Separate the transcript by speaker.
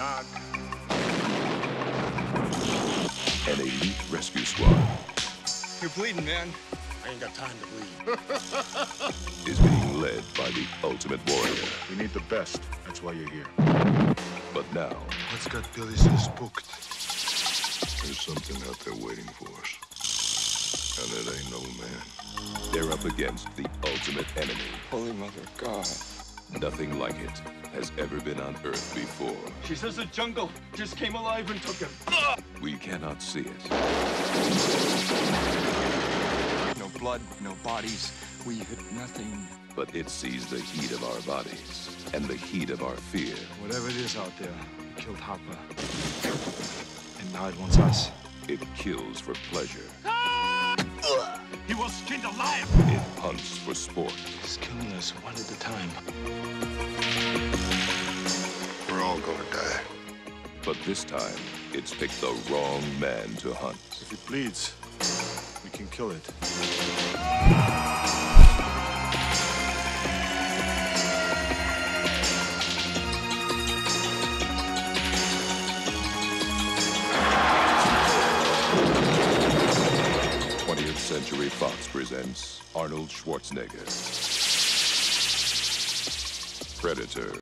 Speaker 1: Knock.
Speaker 2: An elite rescue squad
Speaker 1: You're bleeding, man. I ain't got time to bleed.
Speaker 2: is being led by the ultimate warrior.
Speaker 1: we need the best. That's why you're here.
Speaker 2: But now,
Speaker 1: What's got Billy so spooked?
Speaker 3: There's something out there waiting for us. And it ain't no man.
Speaker 2: they're up against the ultimate enemy.
Speaker 4: Holy Mother of God.
Speaker 2: Nothing like it has ever been on Earth before.
Speaker 5: She says the jungle just came alive and took him.
Speaker 2: We cannot see it,
Speaker 4: No blood, no bodies. We hit nothing.
Speaker 2: but it sees the heat of our bodies and the heat of our fear.
Speaker 6: Whatever it is out there, it killed Hopper. And now it wants us.
Speaker 2: It kills for pleasure.
Speaker 5: He was skinned alive.
Speaker 2: It hunts for sport.
Speaker 6: He's killing us one at a time.
Speaker 3: We're all gonna die.
Speaker 2: But this time, it's picked the wrong man to hunt.
Speaker 1: If it bleeds, we can kill it.
Speaker 2: Twentieth Century Fox presents Arnold Schwarzenegger. Predator.